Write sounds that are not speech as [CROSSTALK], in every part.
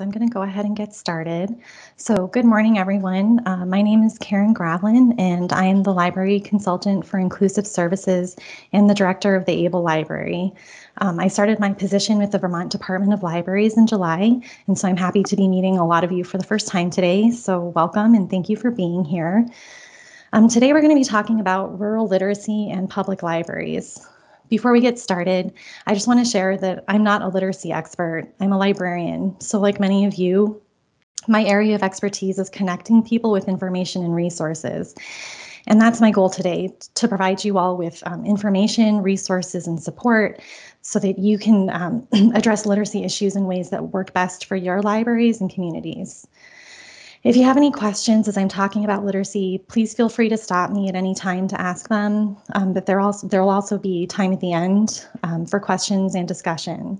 I'm going to go ahead and get started. So good morning, everyone. Uh, my name is Karen Gravlin, and I am the Library Consultant for Inclusive Services and the Director of the Able Library. Um, I started my position with the Vermont Department of Libraries in July, and so I'm happy to be meeting a lot of you for the first time today. So welcome and thank you for being here. Um, today we're going to be talking about rural literacy and public libraries. Before we get started, I just want to share that I'm not a literacy expert. I'm a librarian. So like many of you, my area of expertise is connecting people with information and resources. And that's my goal today, to provide you all with um, information, resources, and support so that you can um, [CLEARS THROAT] address literacy issues in ways that work best for your libraries and communities. If you have any questions as I'm talking about literacy, please feel free to stop me at any time to ask them. Um, but there also there will also be time at the end um, for questions and discussion.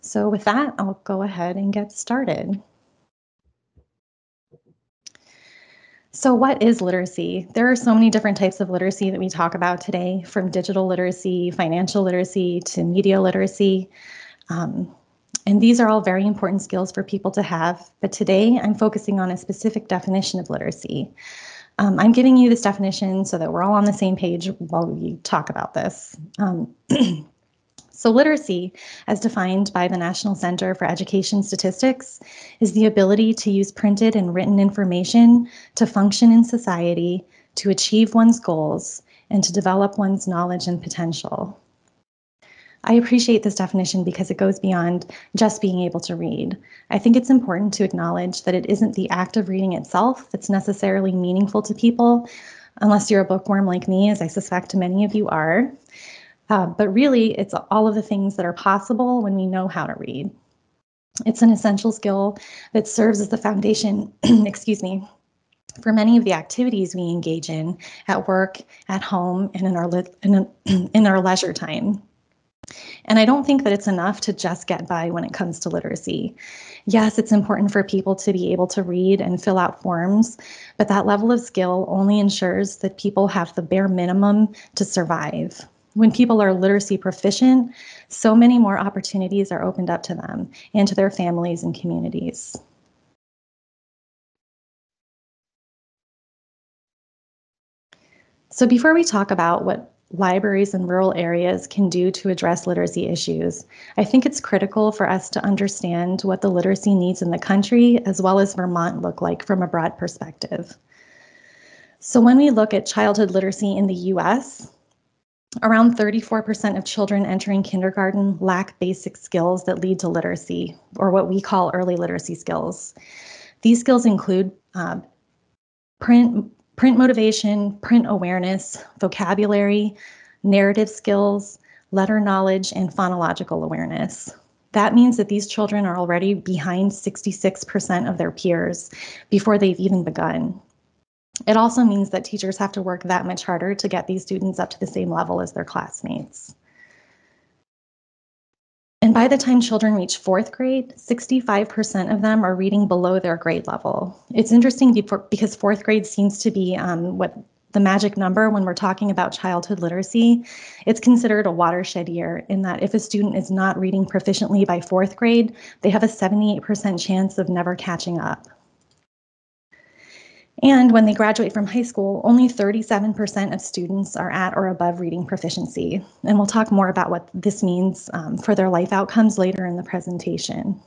So with that, I'll go ahead and get started. So what is literacy? There are so many different types of literacy that we talk about today, from digital literacy, financial literacy, to media literacy. Um, and these are all very important skills for people to have, but today I'm focusing on a specific definition of literacy. Um, I'm giving you this definition so that we're all on the same page while we talk about this. Um, [CLEARS THROAT] so literacy, as defined by the National Center for Education Statistics, is the ability to use printed and written information to function in society, to achieve one's goals, and to develop one's knowledge and potential. I appreciate this definition because it goes beyond just being able to read. I think it's important to acknowledge that it isn't the act of reading itself that's necessarily meaningful to people, unless you're a bookworm like me, as I suspect many of you are. Uh, but really, it's all of the things that are possible when we know how to read. It's an essential skill that serves as the foundation, [CLEARS THROAT] excuse me, for many of the activities we engage in at work, at home, and in our, in, [CLEARS THROAT] in our leisure time. And I don't think that it's enough to just get by when it comes to literacy. Yes, it's important for people to be able to read and fill out forms, but that level of skill only ensures that people have the bare minimum to survive. When people are literacy proficient, so many more opportunities are opened up to them and to their families and communities. So before we talk about what libraries in rural areas can do to address literacy issues. I think it's critical for us to understand what the literacy needs in the country as well as Vermont look like from a broad perspective. So when we look at childhood literacy in the US, around 34% of children entering kindergarten lack basic skills that lead to literacy, or what we call early literacy skills. These skills include uh, print, print motivation, print awareness, vocabulary, narrative skills, letter knowledge, and phonological awareness. That means that these children are already behind 66% of their peers before they've even begun. It also means that teachers have to work that much harder to get these students up to the same level as their classmates. And by the time children reach fourth grade, 65% of them are reading below their grade level. It's interesting because fourth grade seems to be um, what the magic number when we're talking about childhood literacy. It's considered a watershed year in that if a student is not reading proficiently by fourth grade, they have a 78% chance of never catching up. And when they graduate from high school, only 37% of students are at or above reading proficiency. And we'll talk more about what this means um, for their life outcomes later in the presentation.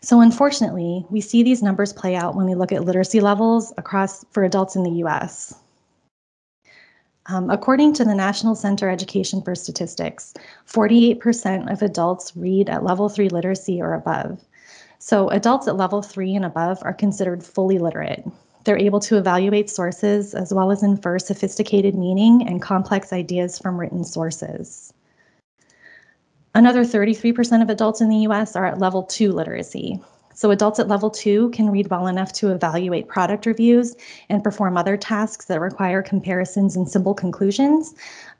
So unfortunately, we see these numbers play out when we look at literacy levels across for adults in the US. Um, according to the National Center Education for Statistics, 48% of adults read at level three literacy or above. So adults at level three and above are considered fully literate. They're able to evaluate sources as well as infer sophisticated meaning and complex ideas from written sources. Another 33% of adults in the US are at level two literacy. So adults at level two can read well enough to evaluate product reviews and perform other tasks that require comparisons and simple conclusions,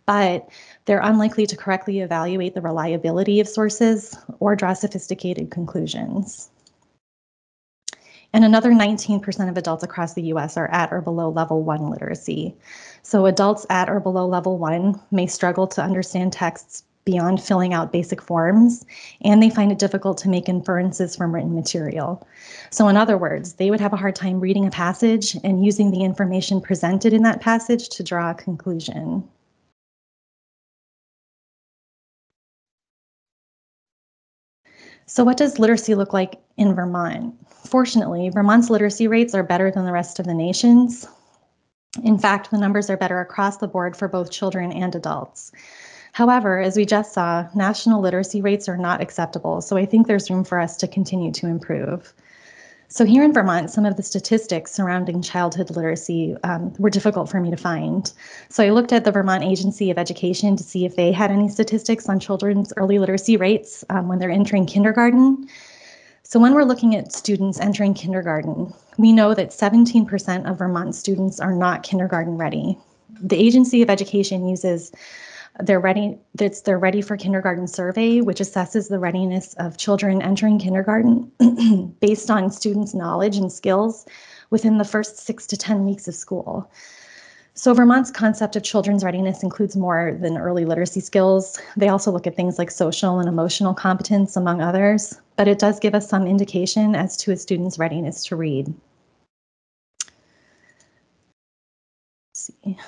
but they're unlikely to correctly evaluate the reliability of sources or draw sophisticated conclusions. And another 19% of adults across the US are at or below level one literacy. So adults at or below level one may struggle to understand texts beyond filling out basic forms, and they find it difficult to make inferences from written material. So, in other words, they would have a hard time reading a passage and using the information presented in that passage to draw a conclusion. So, what does literacy look like in Vermont? Fortunately, Vermont's literacy rates are better than the rest of the nation's. In fact, the numbers are better across the board for both children and adults. However, as we just saw, national literacy rates are not acceptable, so I think there's room for us to continue to improve. So here in Vermont, some of the statistics surrounding childhood literacy um, were difficult for me to find. So I looked at the Vermont Agency of Education to see if they had any statistics on children's early literacy rates um, when they're entering kindergarten. So when we're looking at students entering kindergarten, we know that 17% of Vermont students are not kindergarten ready. The Agency of Education uses they're ready that's their ready for kindergarten survey which assesses the readiness of children entering kindergarten [CLEARS THROAT] based on students knowledge and skills within the first 6 to 10 weeks of school. So vermont's concept of children's readiness includes more than early literacy skills. They also look at things like social and emotional competence among others but it does give us some indication as to a student's readiness to read. Let's see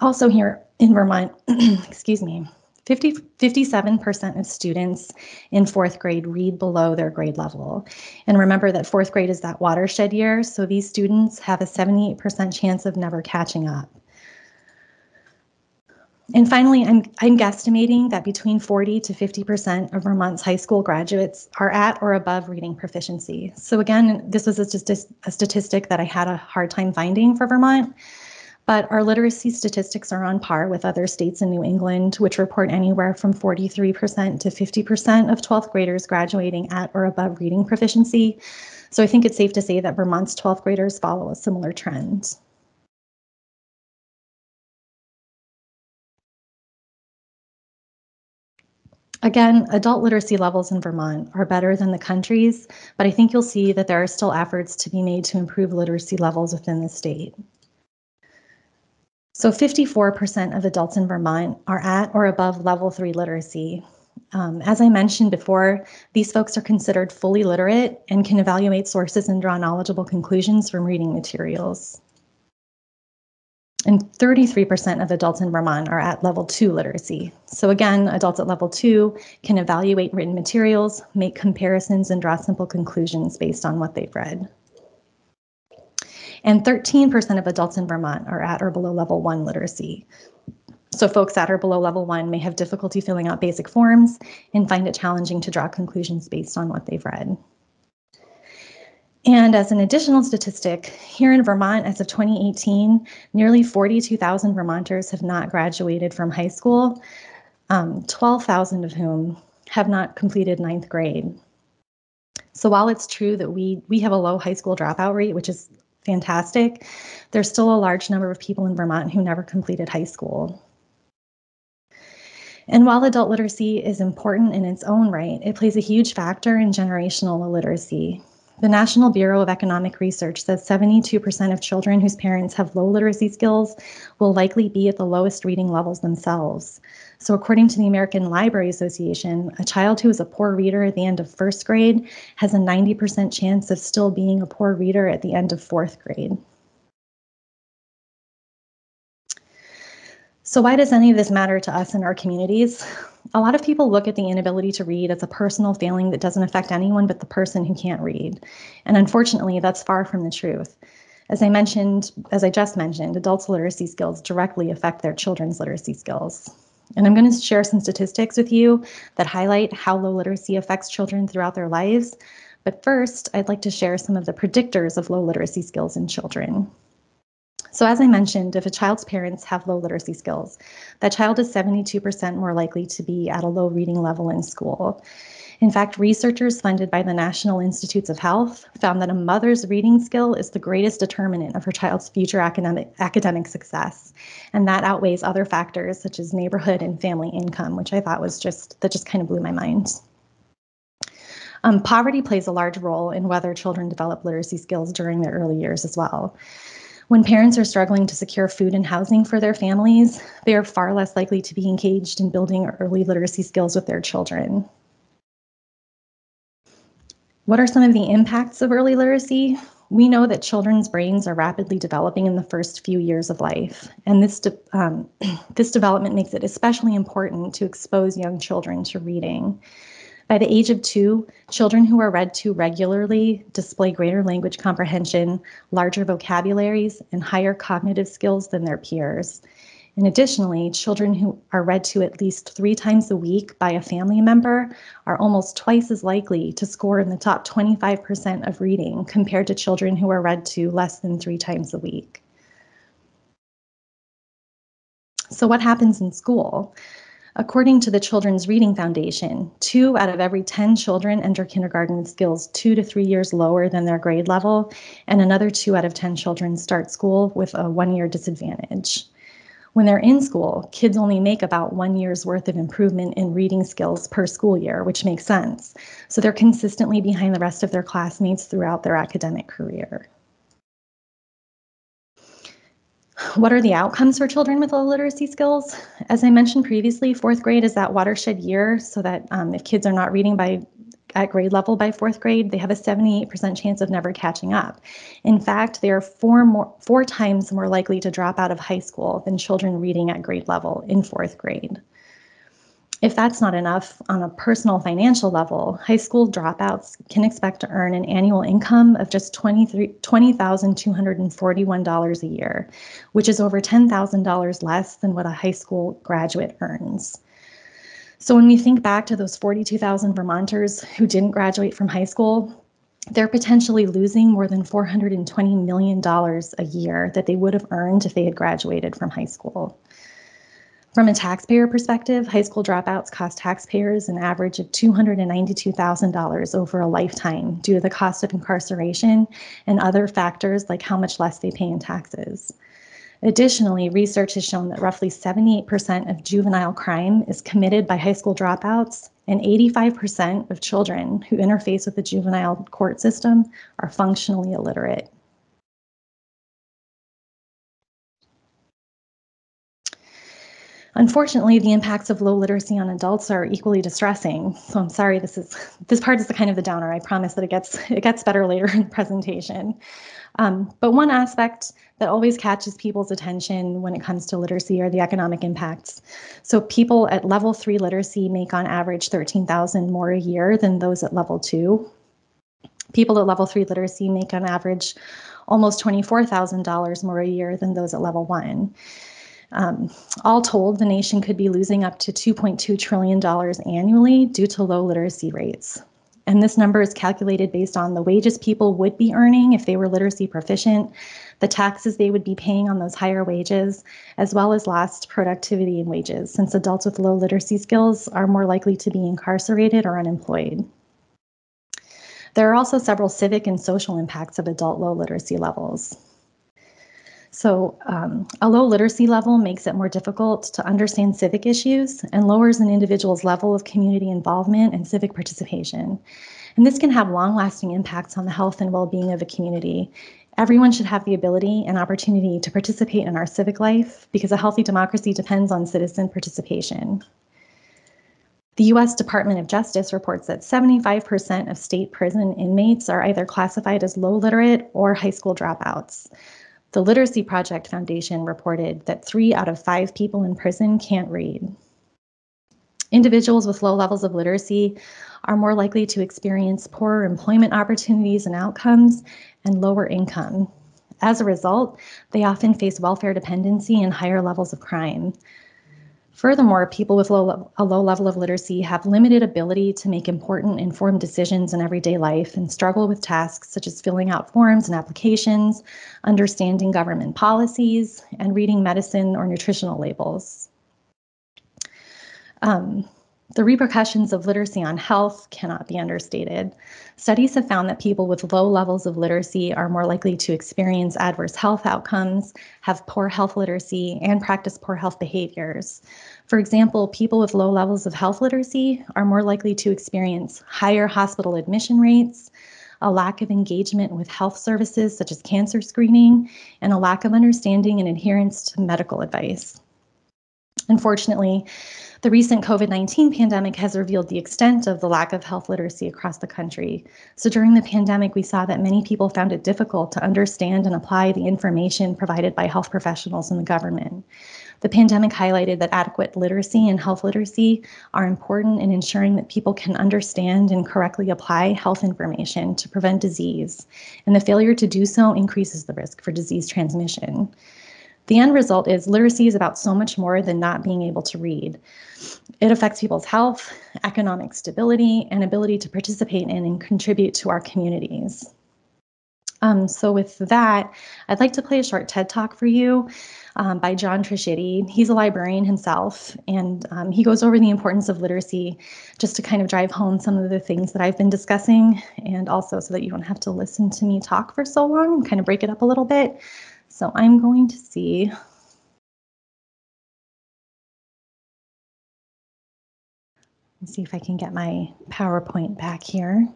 also here in Vermont, [CLEARS THROAT] excuse me, 50, 57% of students in fourth grade read below their grade level. And remember that fourth grade is that watershed year, so these students have a 78% chance of never catching up. And finally, I'm, I'm guesstimating that between 40 to 50% of Vermont's high school graduates are at or above reading proficiency. So again, this was just a, a statistic that I had a hard time finding for Vermont. But our literacy statistics are on par with other states in New England, which report anywhere from 43% to 50% of 12th graders graduating at or above reading proficiency. So I think it's safe to say that Vermont's 12th graders follow a similar trend. Again, adult literacy levels in Vermont are better than the country's, but I think you'll see that there are still efforts to be made to improve literacy levels within the state. So 54% of adults in Vermont are at or above level three literacy. Um, as I mentioned before, these folks are considered fully literate and can evaluate sources and draw knowledgeable conclusions from reading materials. And 33% of adults in Vermont are at level two literacy. So again, adults at level two can evaluate written materials, make comparisons, and draw simple conclusions based on what they've read and 13% of adults in Vermont are at or below level one literacy. So folks at or below level one may have difficulty filling out basic forms and find it challenging to draw conclusions based on what they've read. And as an additional statistic, here in Vermont as of 2018, nearly 42,000 Vermonters have not graduated from high school, um, 12,000 of whom have not completed ninth grade. So while it's true that we we have a low high school dropout rate, which is fantastic, there's still a large number of people in Vermont who never completed high school. And while adult literacy is important in its own right, it plays a huge factor in generational illiteracy. The National Bureau of Economic Research says 72% of children whose parents have low literacy skills will likely be at the lowest reading levels themselves. So, according to the American Library Association, a child who is a poor reader at the end of first grade has a 90% chance of still being a poor reader at the end of fourth grade. So, why does any of this matter to us in our communities? A lot of people look at the inability to read as a personal failing that doesn't affect anyone but the person who can't read. And unfortunately, that's far from the truth. As I mentioned, as I just mentioned, adults' literacy skills directly affect their children's literacy skills. And I'm going to share some statistics with you that highlight how low literacy affects children throughout their lives. But first, I'd like to share some of the predictors of low literacy skills in children. So as I mentioned, if a child's parents have low literacy skills, that child is 72% more likely to be at a low reading level in school. In fact, researchers funded by the National Institutes of Health found that a mother's reading skill is the greatest determinant of her child's future academic, academic success. And that outweighs other factors such as neighborhood and family income, which I thought was just, that just kind of blew my mind. Um, poverty plays a large role in whether children develop literacy skills during their early years as well. When parents are struggling to secure food and housing for their families, they are far less likely to be engaged in building early literacy skills with their children. What are some of the impacts of early literacy? We know that children's brains are rapidly developing in the first few years of life, and this, de um, [CLEARS THROAT] this development makes it especially important to expose young children to reading. By the age of two, children who are read to regularly display greater language comprehension, larger vocabularies, and higher cognitive skills than their peers. And additionally, children who are read to at least three times a week by a family member are almost twice as likely to score in the top 25% of reading compared to children who are read to less than three times a week. So what happens in school? According to the Children's Reading Foundation, two out of every 10 children enter kindergarten with skills two to three years lower than their grade level, and another two out of 10 children start school with a one year disadvantage. When they're in school, kids only make about one year's worth of improvement in reading skills per school year, which makes sense. So they're consistently behind the rest of their classmates throughout their academic career. What are the outcomes for children with low literacy skills? As I mentioned previously, fourth grade is that watershed year so that um, if kids are not reading by at grade level by fourth grade, they have a 78% chance of never catching up. In fact, they are four more four times more likely to drop out of high school than children reading at grade level in fourth grade. If that's not enough on a personal financial level, high school dropouts can expect to earn an annual income of just $20,241 a year, which is over $10,000 less than what a high school graduate earns. So when we think back to those 42,000 Vermonters who didn't graduate from high school, they're potentially losing more than $420 million a year that they would have earned if they had graduated from high school. From a taxpayer perspective, high school dropouts cost taxpayers an average of $292,000 over a lifetime due to the cost of incarceration and other factors like how much less they pay in taxes. Additionally, research has shown that roughly 78% of juvenile crime is committed by high school dropouts, and 85% of children who interface with the juvenile court system are functionally illiterate. Unfortunately, the impacts of low literacy on adults are equally distressing. So I'm sorry, this is this part is the kind of the downer. I promise that it gets it gets better later in the presentation. Um, but one aspect that always catches people's attention when it comes to literacy are the economic impacts. So people at level three literacy make on average 13,000 more a year than those at level two. People at level three literacy make on average almost $24,000 more a year than those at level one. Um, all told, the nation could be losing up to $2.2 trillion annually due to low literacy rates. And this number is calculated based on the wages people would be earning if they were literacy proficient, the taxes they would be paying on those higher wages, as well as lost productivity in wages, since adults with low literacy skills are more likely to be incarcerated or unemployed. There are also several civic and social impacts of adult low literacy levels. So um, a low literacy level makes it more difficult to understand civic issues and lowers an individual's level of community involvement and civic participation. And this can have long lasting impacts on the health and well being of a community. Everyone should have the ability and opportunity to participate in our civic life because a healthy democracy depends on citizen participation. The US Department of Justice reports that 75% of state prison inmates are either classified as low literate or high school dropouts. The Literacy Project Foundation reported that three out of five people in prison can't read. Individuals with low levels of literacy are more likely to experience poorer employment opportunities and outcomes and lower income. As a result, they often face welfare dependency and higher levels of crime. Furthermore, people with low, a low level of literacy have limited ability to make important informed decisions in everyday life and struggle with tasks such as filling out forms and applications, understanding government policies, and reading medicine or nutritional labels. Um, the repercussions of literacy on health cannot be understated. Studies have found that people with low levels of literacy are more likely to experience adverse health outcomes, have poor health literacy, and practice poor health behaviors. For example, people with low levels of health literacy are more likely to experience higher hospital admission rates, a lack of engagement with health services such as cancer screening, and a lack of understanding and adherence to medical advice. Unfortunately, the recent COVID 19 pandemic has revealed the extent of the lack of health literacy across the country. So during the pandemic, we saw that many people found it difficult to understand and apply the information provided by health professionals and the government. The pandemic highlighted that adequate literacy and health literacy are important in ensuring that people can understand and correctly apply health information to prevent disease, and the failure to do so increases the risk for disease transmission. The end result is literacy is about so much more than not being able to read. It affects people's health, economic stability, and ability to participate in and contribute to our communities. Um, so with that, I'd like to play a short TED Talk for you um, by John Triscitti. He's a librarian himself, and um, he goes over the importance of literacy just to kind of drive home some of the things that I've been discussing, and also so that you don't have to listen to me talk for so long and kind of break it up a little bit. So I'm going to see see if I can get my PowerPoint back here.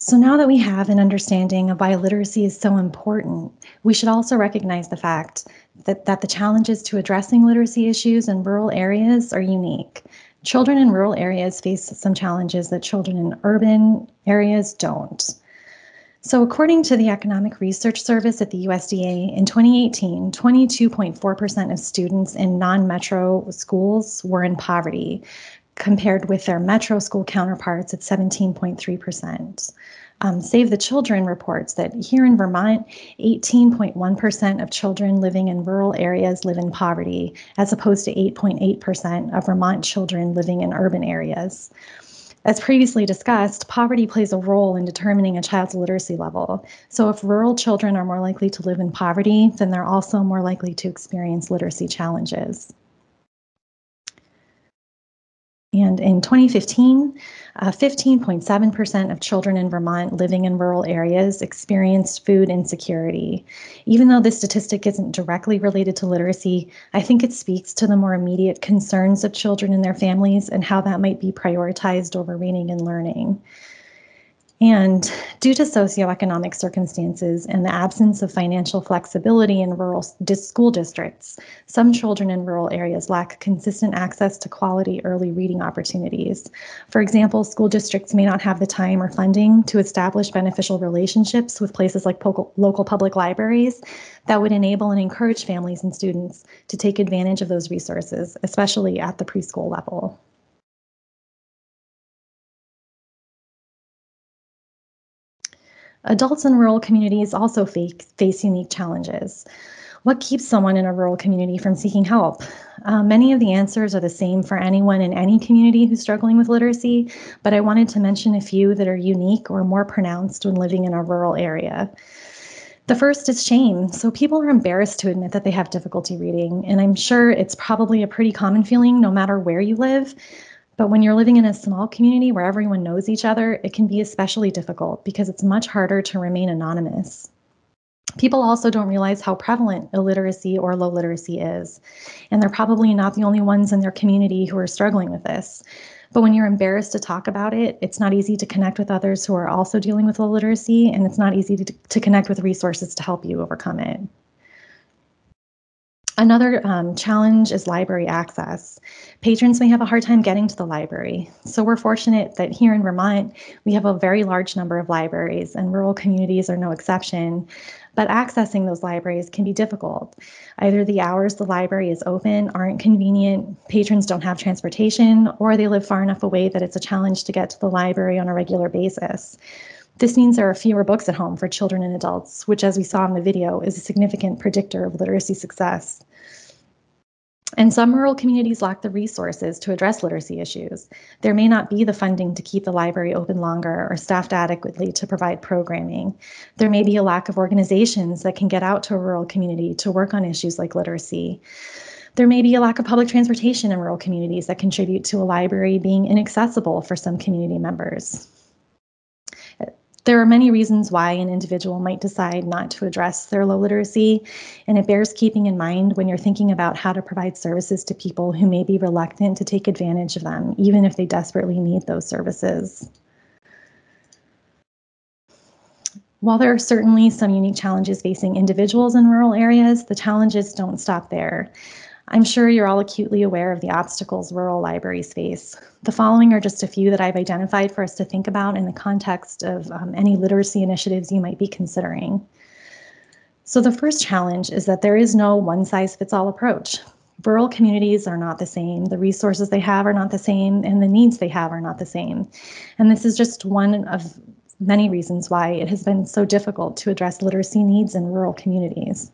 So now that we have an understanding of why literacy is so important, we should also recognize the fact that, that the challenges to addressing literacy issues in rural areas are unique. Children in rural areas face some challenges that children in urban areas don't. So, according to the Economic Research Service at the USDA, in 2018, 22.4% of students in non metro schools were in poverty, compared with their metro school counterparts at 17.3%. Um, Save the Children reports that here in Vermont, 18.1% of children living in rural areas live in poverty, as opposed to 8.8% of Vermont children living in urban areas. As previously discussed, poverty plays a role in determining a child's literacy level. So, if rural children are more likely to live in poverty, then they're also more likely to experience literacy challenges. And in 2015, 15.7% uh, of children in Vermont living in rural areas experienced food insecurity. Even though this statistic isn't directly related to literacy, I think it speaks to the more immediate concerns of children and their families and how that might be prioritized over reading and learning. And due to socioeconomic circumstances and the absence of financial flexibility in rural school districts, some children in rural areas lack consistent access to quality early reading opportunities. For example, school districts may not have the time or funding to establish beneficial relationships with places like local public libraries that would enable and encourage families and students to take advantage of those resources, especially at the preschool level. Adults in rural communities also face unique challenges. What keeps someone in a rural community from seeking help? Uh, many of the answers are the same for anyone in any community who's struggling with literacy, but I wanted to mention a few that are unique or more pronounced when living in a rural area. The first is shame. So people are embarrassed to admit that they have difficulty reading, and I'm sure it's probably a pretty common feeling no matter where you live. But when you're living in a small community where everyone knows each other, it can be especially difficult because it's much harder to remain anonymous. People also don't realize how prevalent illiteracy or low literacy is, and they're probably not the only ones in their community who are struggling with this. But when you're embarrassed to talk about it, it's not easy to connect with others who are also dealing with low literacy, and it's not easy to, to connect with resources to help you overcome it. Another um, challenge is library access. Patrons may have a hard time getting to the library. So we're fortunate that here in Vermont, we have a very large number of libraries and rural communities are no exception. But accessing those libraries can be difficult. Either the hours the library is open aren't convenient, patrons don't have transportation, or they live far enough away that it's a challenge to get to the library on a regular basis. This means there are fewer books at home for children and adults, which, as we saw in the video, is a significant predictor of literacy success. And some rural communities lack the resources to address literacy issues. There may not be the funding to keep the library open longer or staffed adequately to provide programming. There may be a lack of organizations that can get out to a rural community to work on issues like literacy. There may be a lack of public transportation in rural communities that contribute to a library being inaccessible for some community members. There are many reasons why an individual might decide not to address their low literacy, and it bears keeping in mind when you're thinking about how to provide services to people who may be reluctant to take advantage of them, even if they desperately need those services. While there are certainly some unique challenges facing individuals in rural areas, the challenges don't stop there. I'm sure you're all acutely aware of the obstacles rural libraries face. The following are just a few that I've identified for us to think about in the context of um, any literacy initiatives you might be considering. So the first challenge is that there is no one size fits all approach. Rural communities are not the same, the resources they have are not the same, and the needs they have are not the same. And this is just one of many reasons why it has been so difficult to address literacy needs in rural communities.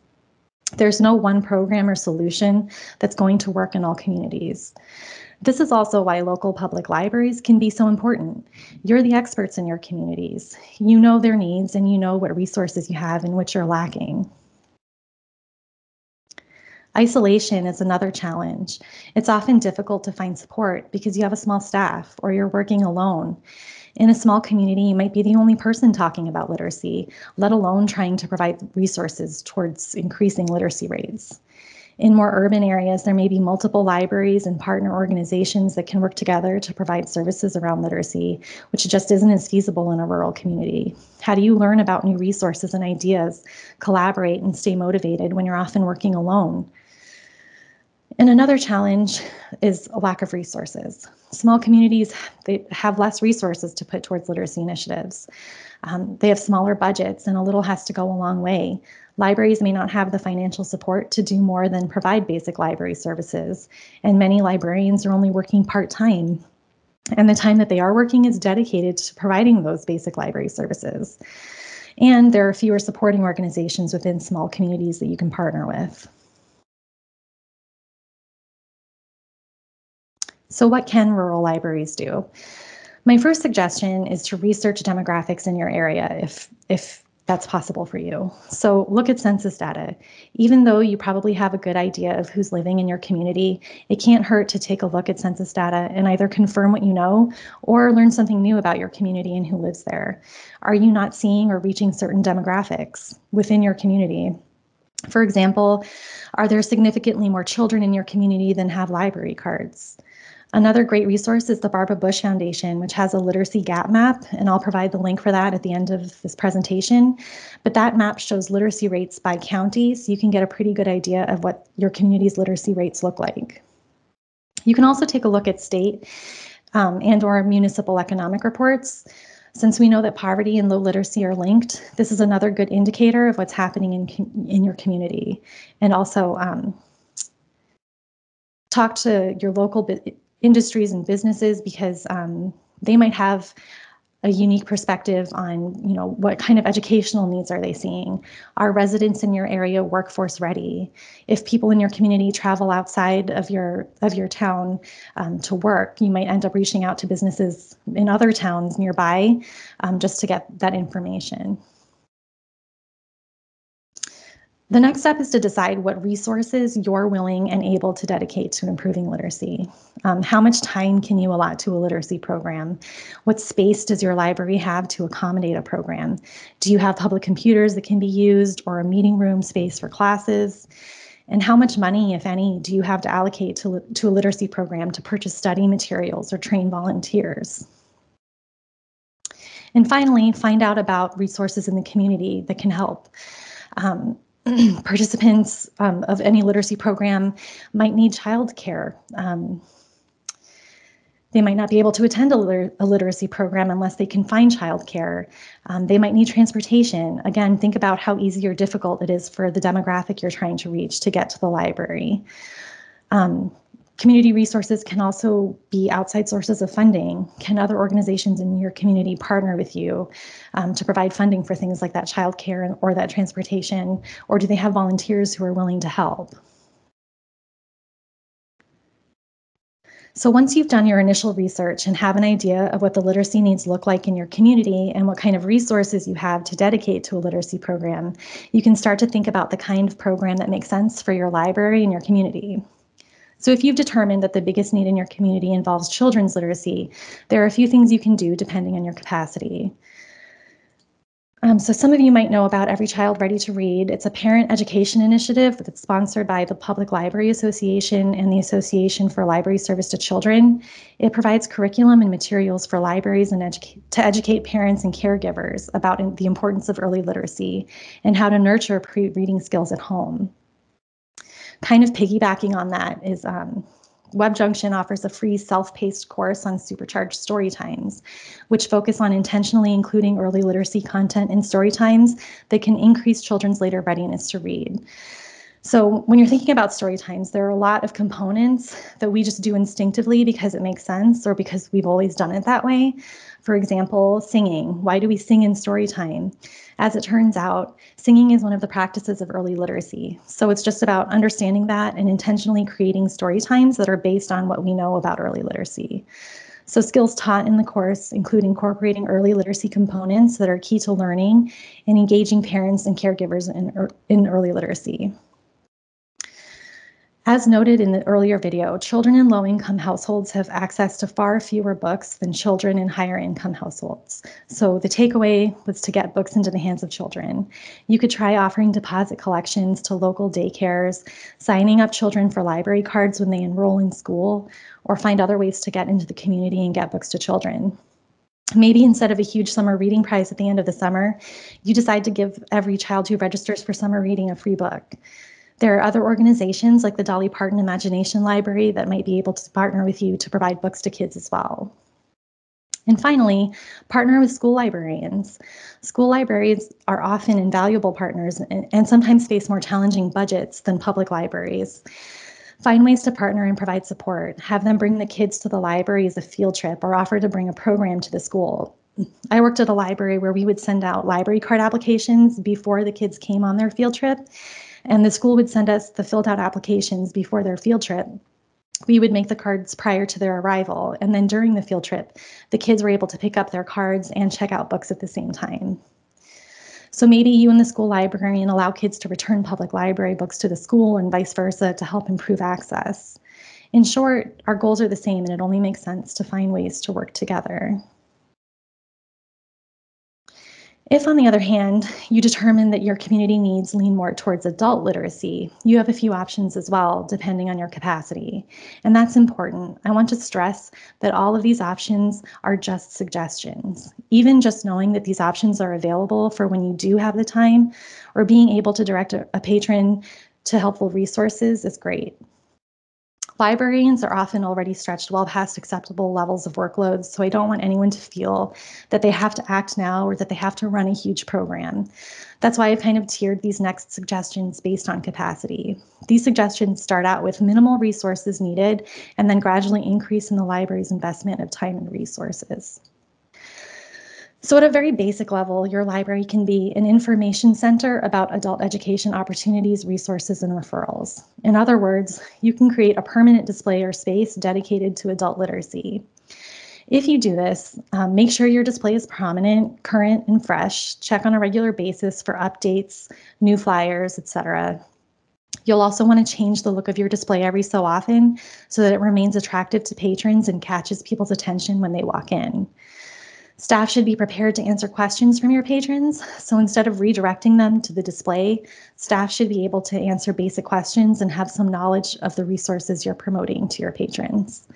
There's no one program or solution that's going to work in all communities. This is also why local public libraries can be so important. You're the experts in your communities. You know their needs and you know what resources you have and which you're lacking. Isolation is another challenge. It's often difficult to find support because you have a small staff or you're working alone. In a small community, you might be the only person talking about literacy, let alone trying to provide resources towards increasing literacy rates. In more urban areas, there may be multiple libraries and partner organizations that can work together to provide services around literacy, which just isn't as feasible in a rural community. How do you learn about new resources and ideas, collaborate, and stay motivated when you're often working alone? And another challenge is a lack of resources. Small communities they have less resources to put towards literacy initiatives. Um, they have smaller budgets, and a little has to go a long way. Libraries may not have the financial support to do more than provide basic library services, and many librarians are only working part time. And the time that they are working is dedicated to providing those basic library services. And there are fewer supporting organizations within small communities that you can partner with. So what can rural libraries do? My first suggestion is to research demographics in your area if, if that's possible for you. So look at census data. Even though you probably have a good idea of who's living in your community, it can't hurt to take a look at census data and either confirm what you know or learn something new about your community and who lives there. Are you not seeing or reaching certain demographics within your community? For example, are there significantly more children in your community than have library cards? Another great resource is the Barbara Bush Foundation, which has a literacy gap map, and I'll provide the link for that at the end of this presentation. But that map shows literacy rates by county, so you can get a pretty good idea of what your community's literacy rates look like. You can also take a look at state um, and or municipal economic reports. Since we know that poverty and low literacy are linked, this is another good indicator of what's happening in, in your community. And also um, talk to your local industries and businesses because um, they might have a unique perspective on you know what kind of educational needs are they seeing. Are residents in your area workforce ready? If people in your community travel outside of your of your town um, to work you might end up reaching out to businesses in other towns nearby um, just to get that information the next step is to decide what resources you're willing and able to dedicate to improving literacy. Um, how much time can you allot to a literacy program? What space does your library have to accommodate a program? Do you have public computers that can be used or a meeting room space for classes? And how much money, if any, do you have to allocate to, to a literacy program to purchase study materials or train volunteers? And finally, find out about resources in the community that can help. Um, [CLEARS THROAT] participants um, of any literacy program might need childcare. Um, they might not be able to attend a, liter a literacy program unless they can find childcare. Um, they might need transportation. Again, think about how easy or difficult it is for the demographic you're trying to reach to get to the library. Um, Community resources can also be outside sources of funding. Can other organizations in your community partner with you um, to provide funding for things like that childcare or that transportation? Or do they have volunteers who are willing to help? So once you've done your initial research and have an idea of what the literacy needs look like in your community and what kind of resources you have to dedicate to a literacy program, you can start to think about the kind of program that makes sense for your library and your community. So if you've determined that the biggest need in your community involves children's literacy, there are a few things you can do depending on your capacity. Um, so some of you might know about Every Child Ready to Read. It's a parent education initiative that's sponsored by the Public Library Association and the Association for Library Service to Children. It provides curriculum and materials for libraries and educa- to educate parents and caregivers about the importance of early literacy and how to nurture pre-reading skills at home. Kind of piggybacking on that is um, WebJunction offers a free self-paced course on supercharged story times, which focus on intentionally including early literacy content in story times that can increase children's later readiness to read. So when you're thinking about story times, there are a lot of components that we just do instinctively because it makes sense or because we've always done it that way. For example, singing. Why do we sing in story time? As it turns out, singing is one of the practices of early literacy. So it's just about understanding that and intentionally creating story times that are based on what we know about early literacy. So skills taught in the course include incorporating early literacy components that are key to learning and engaging parents and caregivers in, in early literacy. As noted in the earlier video, children in low-income households have access to far fewer books than children in higher income households. So the takeaway was to get books into the hands of children. You could try offering deposit collections to local daycares, signing up children for library cards when they enroll in school, or find other ways to get into the community and get books to children. Maybe instead of a huge summer reading prize at the end of the summer, you decide to give every child who registers for summer reading a free book. There are other organizations like the Dolly Parton Imagination Library that might be able to partner with you to provide books to kids as well. And finally, partner with school librarians. School libraries are often invaluable partners and, and, sometimes face more challenging budgets than public libraries. Find ways to partner and provide support. Have them bring the kids to the library as a field trip or offer to bring a program to the school. I worked at a library where we would send out library card applications before the kids came on their field trip and the school would send us the filled out applications before their field trip. We would make the cards prior to their arrival, and then during the field trip, the kids were able to pick up their cards and check out books at the same time. So maybe you and the school librarian allow kids to return public library books to the school and vice versa to help improve access. In short, our goals are the same and it only makes sense to find ways to work together. If, on the other hand, you determine that your community needs lean more towards adult literacy, you have a few options as well, depending on your capacity. And that's important. I want to stress that all of these options are just suggestions. Even just knowing that these options are available for when you do have the time or being able to direct a, a patron to helpful resources is great. Librarians are often already stretched well past acceptable levels of workloads, so I don't want anyone to feel that they have to act now or that they have to run a huge program. That's why I've kind of tiered these next suggestions based on capacity. These suggestions start out with minimal resources needed and then gradually increase in the library's investment of time and resources. So at a very basic level, your library can be an information center about adult education opportunities, resources, and referrals. In other words, you can create a permanent display or space dedicated to adult literacy. If you do this, um, make sure your display is prominent, current, and fresh. Check on a regular basis for updates, new flyers, etc. You'll also want to change the look of your display every so often so that it remains attractive to patrons and catches people's attention when they walk in. Staff should be prepared to answer questions from your patrons. So instead of redirecting them to the display, staff should be able to answer basic questions and have some knowledge of the resources you're promoting to your patrons.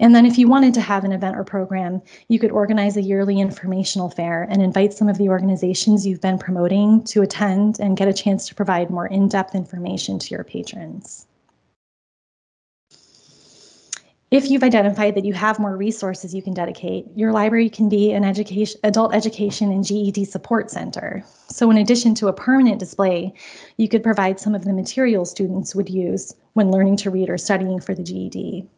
And then if you wanted to have an event or program, you could organize a yearly informational fair and invite some of the organizations you've been promoting to attend and get a chance to provide more in-depth information to your patrons. If you've identified that you have more resources you can dedicate, your library can be an education, adult education and GED support center. So in addition to a permanent display, you could provide some of the materials students would use when learning to read or studying for the GED.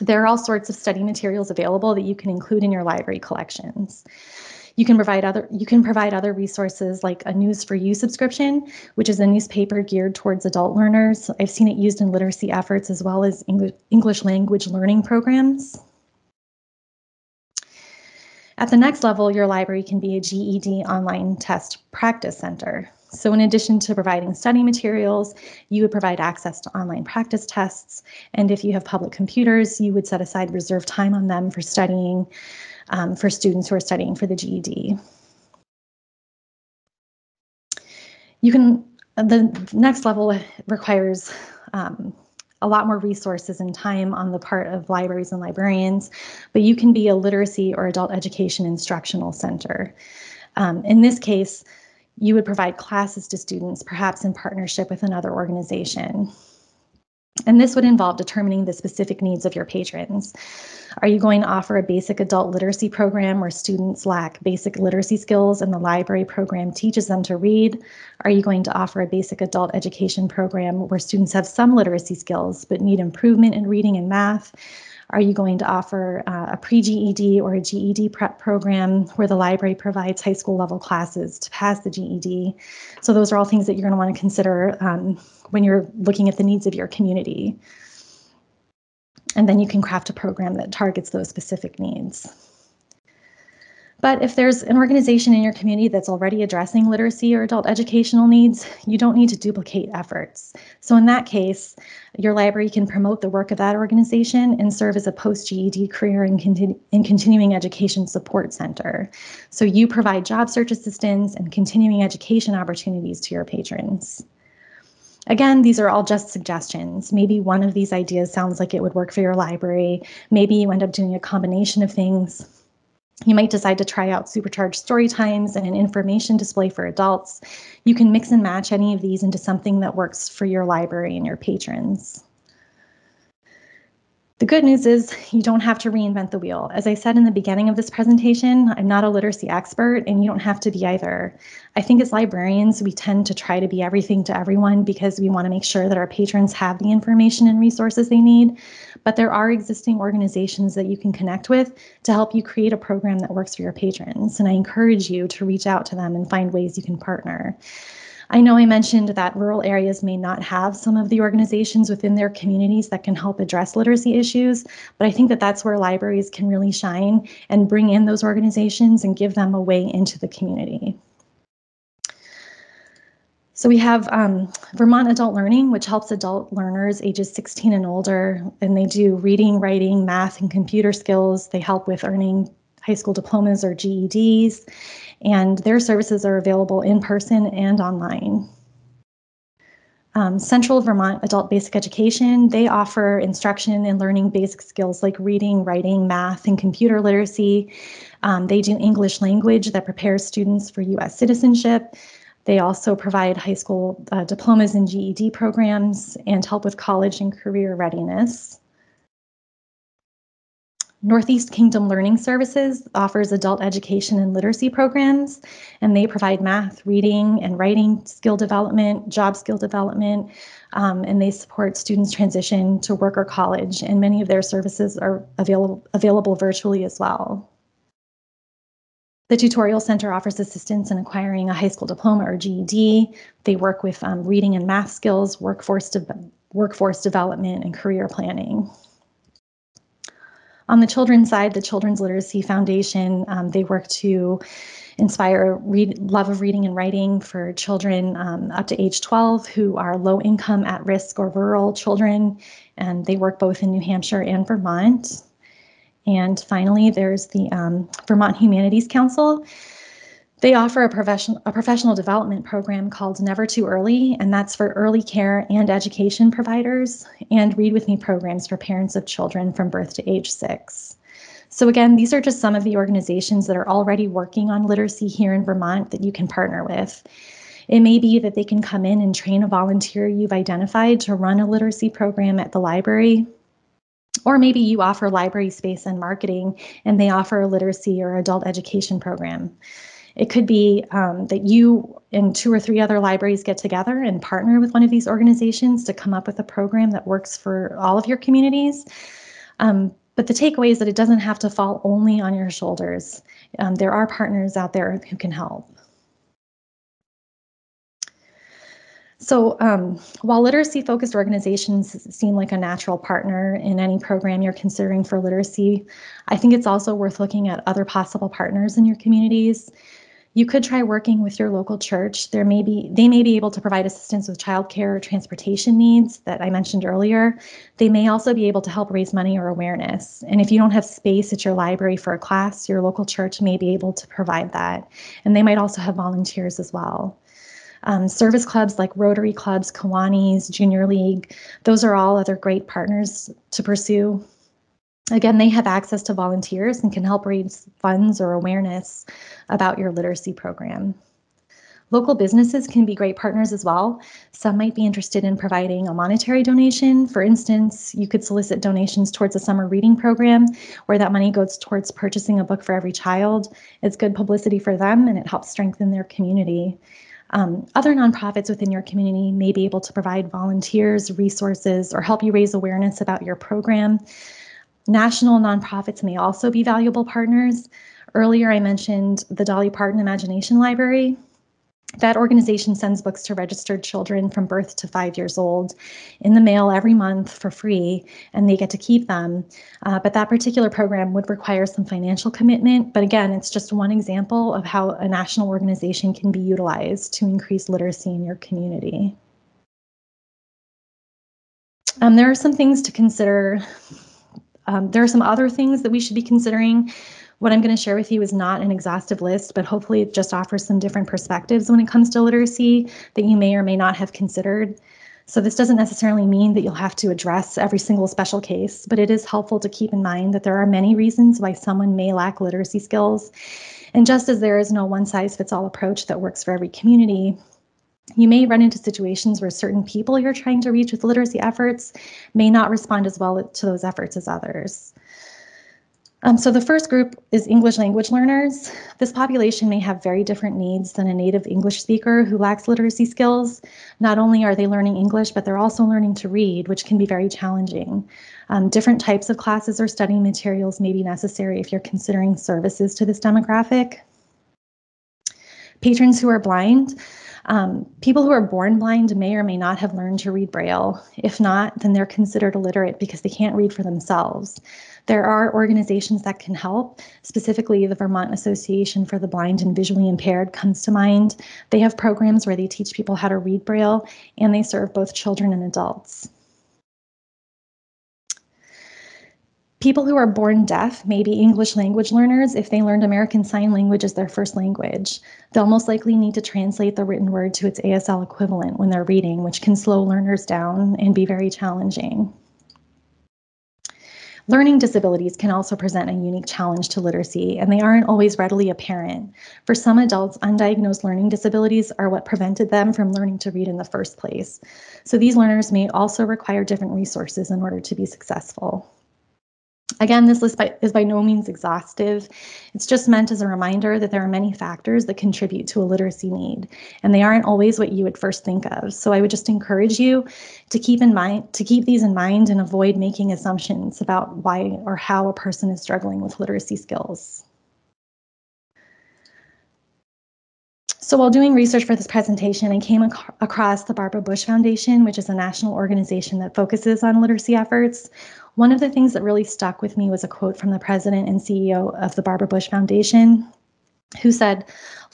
There are all sorts of study materials available that you can include in your library collections. You can provide other you can provide other resources like a News for You subscription, which is a newspaper geared towards adult learners. I've seen it used in literacy efforts as well as English, language learning programs. At the next level, your library can be a GED online test practice center. So in addition to providing study materials, you would provide access to online practice tests. And if you have public computers, you would set aside reserved time on them for studying um, for students who are studying for the GED. You can, the next level requires um, a lot more resources and time on the part of libraries and librarians, but you can be a literacy or adult education instructional center. Um, in this case, you would provide classes to students, perhaps in partnership with another organization. And this would involve determining the specific needs of your patrons. Are you going to offer a basic adult literacy program where students lack basic literacy skills and the library program teaches them to read? Are you going to offer a basic adult education program where students have some literacy skills but need improvement in reading and math? Are you going to offer uh, a pre-GED or a GED prep program where the library provides high school level classes to pass the GED? So those are all things that you're going to want to consider um, when you're looking at the needs of your community. And then you can craft a program that targets those specific needs. But if there's an organization in your community that's already addressing literacy or adult educational needs, you don't need to duplicate efforts. So in that case, your library can promote the work of that organization and serve as a post-GED career and, continu and continuing education support center. So you provide job search assistance and continuing education opportunities to your patrons. Again, these are all just suggestions. Maybe one of these ideas sounds like it would work for your library. Maybe you end up doing a combination of things. You might decide to try out supercharged story times and an information display for adults. You can mix and match any of these into something that works for your library and your patrons. The good news is you don't have to reinvent the wheel. As I said in the beginning of this presentation, I'm not a literacy expert and you don't have to be either. I think as librarians, we tend to try to be everything to everyone because we want to make sure that our patrons have the information and resources they need. But there are existing organizations that you can connect with to help you create a program that works for your patrons. And I encourage you to reach out to them and find ways you can partner. I know I mentioned that rural areas may not have some of the organizations within their communities that can help address literacy issues, but I think that that's where libraries can really shine and bring in those organizations and give them a way into the community. So we have um, Vermont Adult Learning, which helps adult learners ages 16 and older, and they do reading, writing, math, and computer skills. They help with earning high school diplomas or GEDs, and their services are available in person and online. Um, Central Vermont Adult Basic Education, they offer instruction in learning basic skills like reading, writing, math, and computer literacy. Um, they do English language that prepares students for US citizenship. They also provide high school uh, diplomas and GED programs and help with college and career readiness. Northeast Kingdom Learning Services offers adult education and literacy programs, and they provide math, reading, and writing skill development, job skill development, um, and they support students' transition to work or college, and many of their services are available, available virtually as well. The Tutorial Center offers assistance in acquiring a high school diploma or GED. They work with um, reading and math skills, workforce, de workforce development, and career planning. On the children's side, the Children's Literacy Foundation, um, they work to inspire read, love of reading and writing for children um, up to age 12 who are low income, at risk, or rural children. And they work both in New Hampshire and Vermont. And finally, there's the um, Vermont Humanities Council. They offer a professional a professional development program called Never Too Early, and that's for early care and education providers, and Read With Me programs for parents of children from birth to age six. So again, these are just some of the organizations that are already working on literacy here in Vermont that you can partner with. It may be that they can come in and train a volunteer you've identified to run a literacy program at the library. Or maybe you offer library space and marketing and they offer a literacy or adult education program. It could be um, that you and two or three other libraries get together and partner with one of these organizations to come up with a program that works for all of your communities. Um, but the takeaway is that it doesn't have to fall only on your shoulders. Um, there are partners out there who can help. So um, while literacy focused organizations seem like a natural partner in any program you're considering for literacy, I think it's also worth looking at other possible partners in your communities. You could try working with your local church. There may be they may be able to provide assistance with childcare or transportation needs that I mentioned earlier. They may also be able to help raise money or awareness. And if you don't have space at your library for a class, your local church may be able to provide that. And they might also have volunteers as well. Um, service clubs like Rotary clubs, Kiwanis, Junior League, those are all other great partners to pursue. Again, they have access to volunteers and can help raise funds or awareness about your literacy program. Local businesses can be great partners as well. Some might be interested in providing a monetary donation. For instance, you could solicit donations towards a summer reading program where that money goes towards purchasing a book for every child. It's good publicity for them and it helps strengthen their community. Um, other nonprofits within your community may be able to provide volunteers, resources, or help you raise awareness about your program. National nonprofits may also be valuable partners. Earlier, I mentioned the Dolly Parton Imagination Library. That organization sends books to registered children from birth to five years old in the mail every month for free, and they get to keep them. Uh, but that particular program would require some financial commitment. But again, it's just one example of how a national organization can be utilized to increase literacy in your community. Um, there are some things to consider. Um, there are some other things that we should be considering what I'm going to share with you is not an exhaustive list, but hopefully it just offers some different perspectives when it comes to literacy that you may or may not have considered. So this doesn't necessarily mean that you'll have to address every single special case, but it is helpful to keep in mind that there are many reasons why someone may lack literacy skills. And just as there is no one size fits all approach that works for every community, you may run into situations where certain people you're trying to reach with literacy efforts may not respond as well to those efforts as others. Um, so the first group is English language learners. This population may have very different needs than a native English speaker who lacks literacy skills. Not only are they learning English, but they're also learning to read, which can be very challenging. Um, different types of classes or studying materials may be necessary if you're considering services to this demographic. Patrons who are blind. Um, people who are born blind may or may not have learned to read Braille. If not, then they're considered illiterate because they can't read for themselves. There are organizations that can help. Specifically, the Vermont Association for the Blind and Visually Impaired comes to mind. They have programs where they teach people how to read Braille and they serve both children and adults. People who are born deaf may be English language learners if they learned American Sign Language as their first language. They'll most likely need to translate the written word to its ASL equivalent when they're reading, which can slow learners down and be very challenging. Learning disabilities can also present a unique challenge to literacy, and they aren't always readily apparent. For some adults, undiagnosed learning disabilities are what prevented them from learning to read in the first place. So these learners may also require different resources in order to be successful. Again, this list by, is by no means exhaustive. It's just meant as a reminder that there are many factors that contribute to a literacy need, and they aren't always what you would first think of. So I would just encourage you to keep in mind to keep these in mind and avoid making assumptions about why or how a person is struggling with literacy skills. So while doing research for this presentation, I came ac across the Barbara Bush Foundation, which is a national organization that focuses on literacy efforts. One of the things that really stuck with me was a quote from the president and CEO of the Barbara Bush Foundation, who said,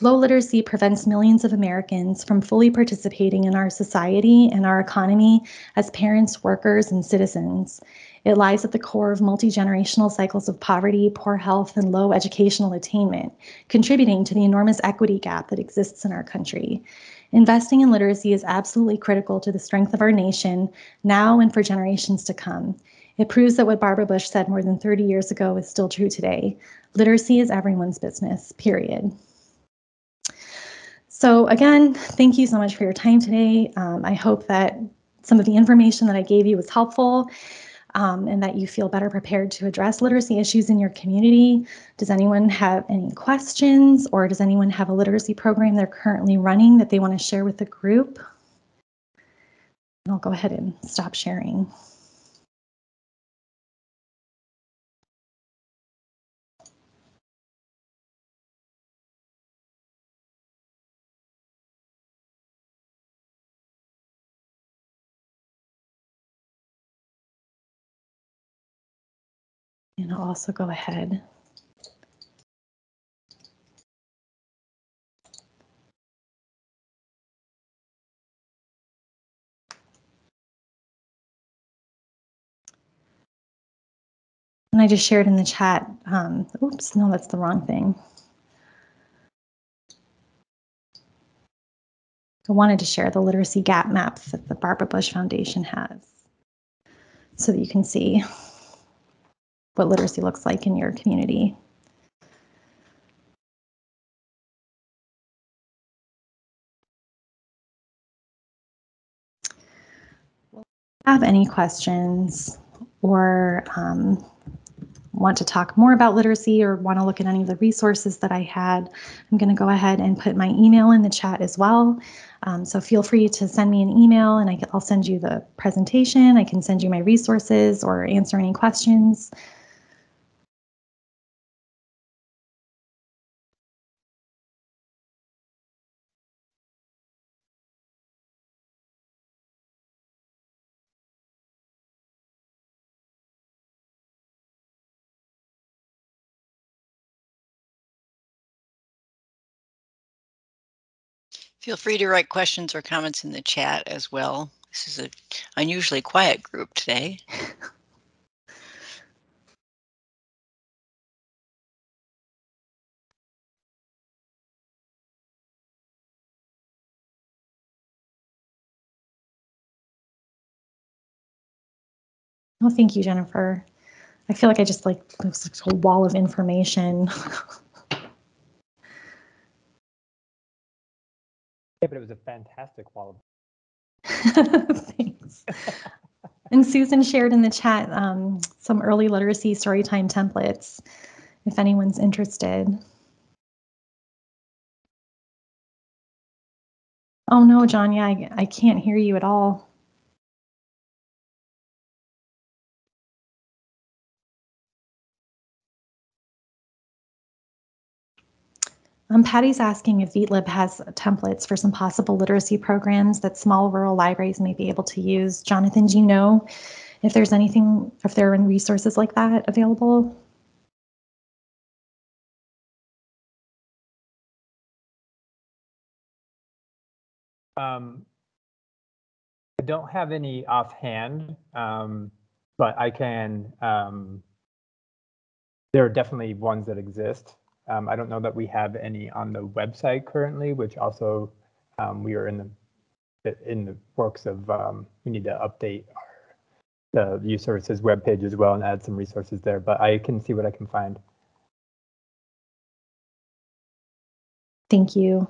Low literacy prevents millions of Americans from fully participating in our society and our economy as parents, workers, and citizens. It lies at the core of multi generational cycles of poverty, poor health, and low educational attainment, contributing to the enormous equity gap that exists in our country. Investing in literacy is absolutely critical to the strength of our nation now and for generations to come. It proves that what Barbara Bush said more than 30 years ago is still true today. Literacy is everyone's business, period. So again, thank you so much for your time today. Um, I hope that some of the information that I gave you was helpful um, and that you feel better prepared to address literacy issues in your community. Does anyone have any questions or does anyone have a literacy program they're currently running that they want to share with the group? I'll go ahead and stop sharing. And I'll also go ahead And I just shared in the chat, um, oops, no, that's the wrong thing. I wanted to share the literacy gap maps that the Barbara Bush Foundation has so that you can see what literacy looks like in your community. have any questions or um, want to talk more about literacy or want to look at any of the resources that I had, I'm going to go ahead and put my email in the chat as well. Um, so feel free to send me an email and I will send you the presentation. I can send you my resources or answer any questions. Feel free to write questions or comments in the chat as well. This is an unusually quiet group today. Oh, thank you, Jennifer. I feel like I just like, was like a wall of information. [LAUGHS] Yeah, but it was a fantastic wall. [LAUGHS] Thanks. [LAUGHS] and Susan shared in the chat um, some early literacy storytime templates if anyone's interested. Oh no, John, yeah, I, I can't hear you at all. Um, Patty's asking if VTLIB has templates for some possible literacy programs that small rural libraries may be able to use. Jonathan, do you know if there's anything, if there are resources like that available? Um, I don't have any offhand, um, but I can, um, there are definitely ones that exist. Um, I don't know that we have any on the website currently, which also um, we are in the in the works of um, we need to update our, the youth services webpage as well and add some resources there. But I can see what I can find. Thank you.